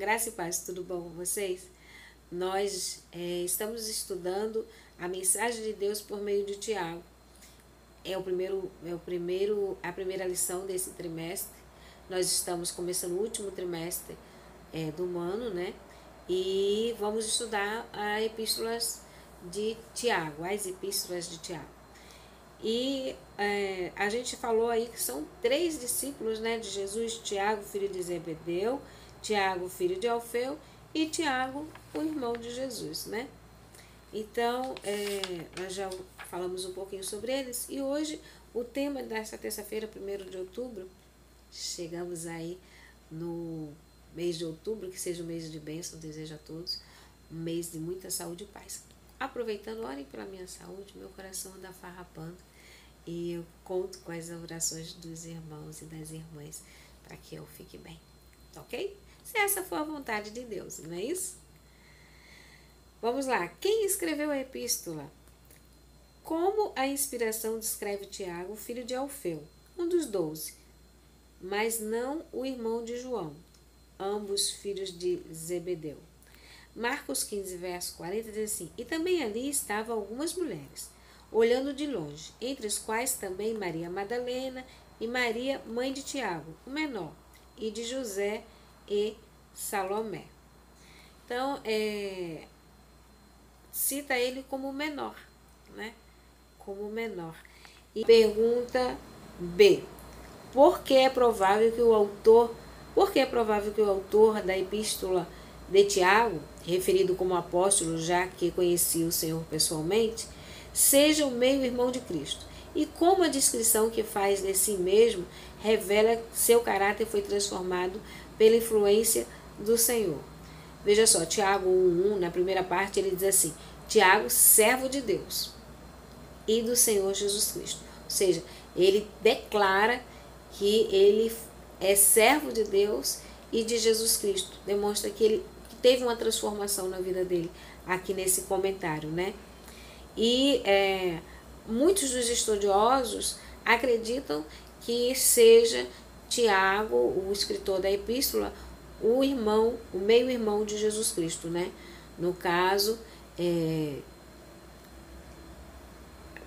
Graça e paz, tudo bom com vocês? Nós é, estamos estudando a mensagem de Deus por meio de Tiago. É o primeiro, é o primeiro, a primeira lição desse trimestre. Nós estamos começando o último trimestre é, do ano, né? E vamos estudar as epístolas de Tiago, as epístolas de Tiago. E é, a gente falou aí que são três discípulos né, de Jesus: Tiago, filho de Zebedeu, Tiago, filho de Alfeu, e Tiago, o irmão de Jesus, né? Então, é, nós já falamos um pouquinho sobre eles e hoje o tema desta terça-feira, 1 de outubro, chegamos aí no mês de outubro, que seja um mês de bênção, desejo a todos, um mês de muita saúde e paz. Aproveitando, orem pela minha saúde, meu coração anda farrapando e eu conto com as orações dos irmãos e das irmãs para que eu fique bem, ok? Se essa for a vontade de Deus, não é isso? Vamos lá. Quem escreveu a epístola? Como a inspiração descreve Tiago, filho de Alfeu, um dos doze, mas não o irmão de João, ambos filhos de Zebedeu. Marcos 15, verso 40 diz assim: E também ali estavam algumas mulheres, olhando de longe, entre as quais também Maria Madalena e Maria, mãe de Tiago, o menor, e de José e Salomé. Então, é, cita ele como menor, né? Como menor. E pergunta B. Por que é provável que o autor, por que é provável que o autor da epístola de Tiago, referido como apóstolo, já que conhecia o Senhor pessoalmente, seja o meio-irmão de Cristo? E como a descrição que faz de si mesmo revela que seu caráter foi transformado pela influência do Senhor. Veja só, Tiago 1,1, na primeira parte, ele diz assim: Tiago, servo de Deus e do Senhor Jesus Cristo. Ou seja, ele declara que ele é servo de Deus e de Jesus Cristo. Demonstra que ele teve uma transformação na vida dele, aqui nesse comentário, né? E é, muitos dos estudiosos acreditam que seja Tiago, o escritor da epístola, o irmão, o meio-irmão de Jesus Cristo, né? No caso, é,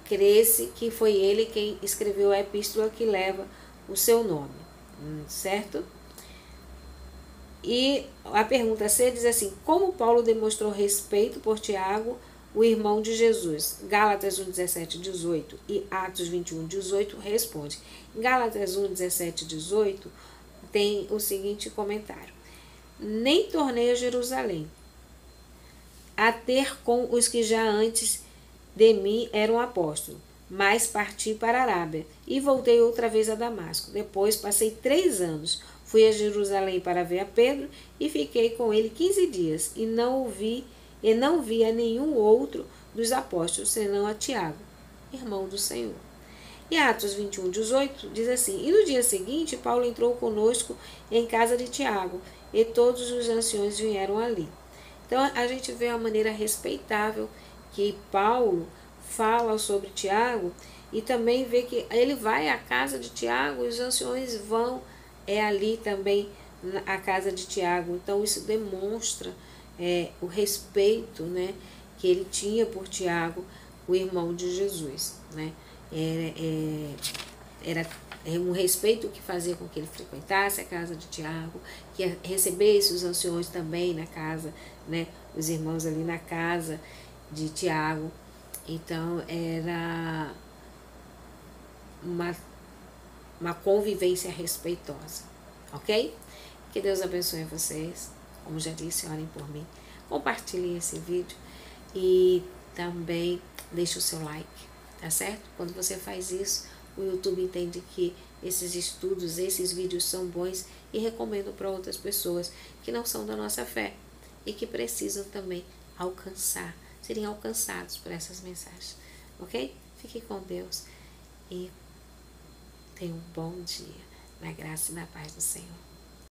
cresce que foi ele quem escreveu a epístola que leva o seu nome, hum, certo? E a pergunta C diz assim: Como Paulo demonstrou respeito por Tiago, o irmão de Jesus. Gálatas 1, 17, 18 e Atos 21, 18 responde. Gálatas 1, 17, 18 tem o seguinte comentário. Nem tornei a Jerusalém a ter com os que já antes de mim eram apóstolos, mas parti para a Arábia e voltei outra vez a Damasco. Depois passei três anos. Fui a Jerusalém para ver a Pedro e fiquei com ele quinze dias e não o vi e não via nenhum outro dos apóstolos, senão a Tiago, irmão do Senhor. E Atos 21, 18 diz assim: E no dia seguinte, Paulo entrou conosco em casa de Tiago, e todos os anciões vieram ali. Então a gente vê a maneira respeitável que Paulo fala sobre Tiago e também vê que ele vai à casa de Tiago e os anciões vão é ali também a casa de Tiago. Então isso demonstra é, o respeito né, que ele tinha por Tiago, o irmão de Jesus. Né? Era, é, era é um respeito que fazia com que ele frequentasse a casa de Tiago, que recebesse os anciões também na casa, né, os irmãos ali na casa de Tiago. Então era uma, uma convivência respeitosa, ok? Que Deus abençoe vocês. Como já disse, orem por mim. Compartilhem esse vídeo e também deixe o seu like, tá certo? Quando você faz isso, o YouTube entende que esses estudos, esses vídeos são bons e recomendo para outras pessoas que não são da nossa fé e que precisam também alcançar, serem alcançados por essas mensagens, ok? Fique com Deus e tenha um bom dia na graça e na paz do Senhor.